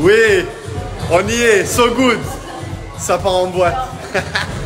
Oui, on y est, so good. Ça part en boîte.